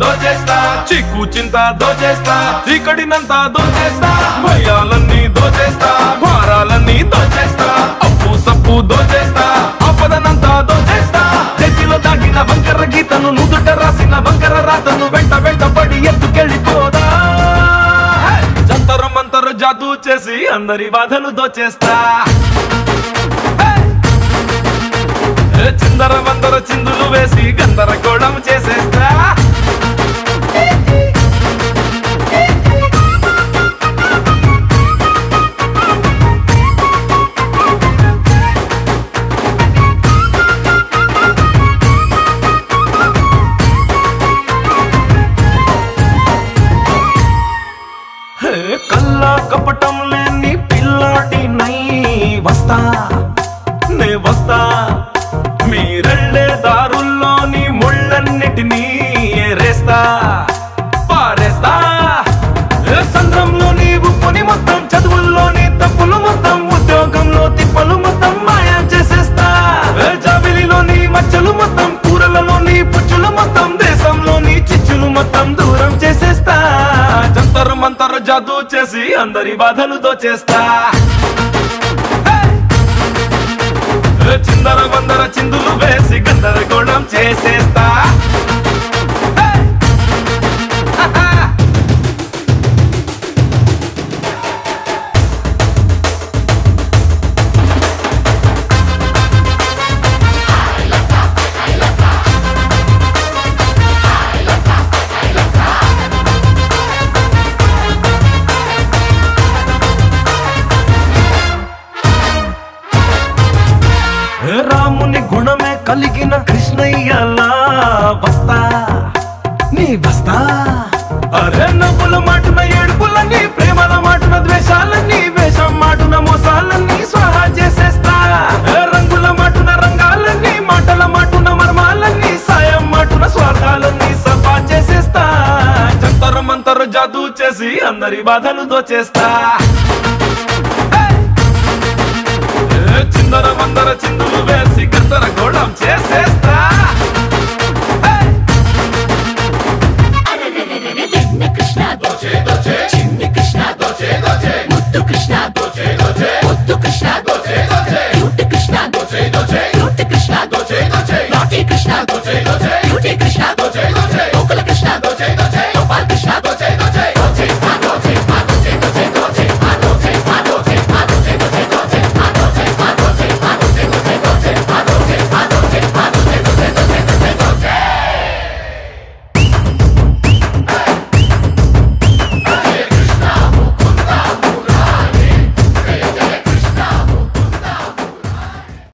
దోచేస్తా. చిక్కు చింత దోచేస్తా. ఇక్కడినంతా దోచేస్తా. భయాలన్నీ దోచేస్తా. భారాలన్నీ దోచేస్తా. అప్పు సప్పు దోచేస్తా. ఆపదనంతా దోచేస్తా. చేతిలో దాగిన వంకర గీతను నుదుట రాసిన వంకర రాతను వెంట వెంట పడి ఎత్తుకెళ్ళిపోదా. జంతర మంతర జాదూ చేసి అందరి బాధలు దోచేస్తా. చిందర వందర చిందులు వేసి గందరగోళం చేసేస్తా. కల్లా కపటం లేని పిల్లాడి నై వస్తా నే వస్తా. మీరెళ్ళే దారుల్లోని ముళ్ళన్నిటినీ ఏరేస్తా. అంతర్ జాదు చేసి అందరి బాధలు దోచేస్తా. చిందర వందర చిందులు వేసి గందరగోళం చేసేస్తా. రాముని గుణమే కలిగిన కృష్ణయ్యలా బస్తా. నీ బస్తా. అరే నవ్వుల మాటున ఏడుపులని ప్రేమల మాటున ద్వేషాలని వేషం మాటున మోసాలని స్వాహా చేసేస్తా. రంగుల మాటున రంగాలని మాటల మాటున మర్మాలని సాయం మాటున స్వార్థాలని సఫా చేసేస్తా. జంతరు మంతరు జాదూ చేసి అందరి బాధలు దోచేస్తా. నాటి కృష్ణ గోచే గోచే కృష్ణ గోచే గోచే గోకుల కృష్ణ గోచే గోచే